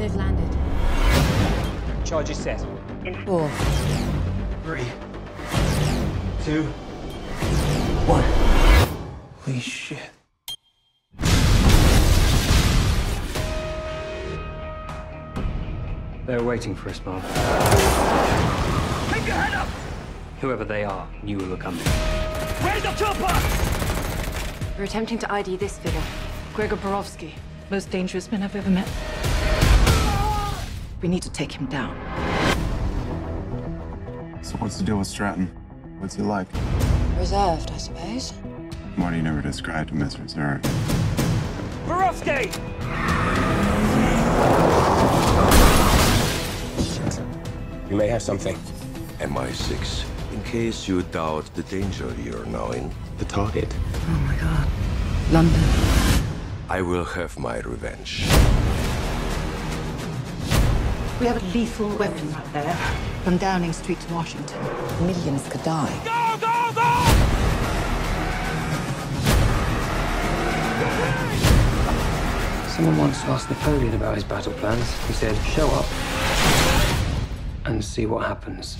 They've landed. Charges set. In four. Three. Two. One. Holy shit. They're waiting for us, Bob. Keep your head up! Whoever they are knew we were coming. Raise the chopper! We're attempting to ID this figure. Gregor Borovsky. Most dangerous man I've ever met. We need to take him down. So what's the deal with Stratton? What's he like? Reserved, I suppose. Marty never described him as reserved. Borovsky! You may have something. MI6. In case you doubt the danger you're now in, the target. Oh my god. London. I will have my revenge. We have a lethal weapon right there. From Downing Street to Washington. Millions could die. Go, go, go! Someone once asked Napoleon about his battle plans. He said, show up and see what happens.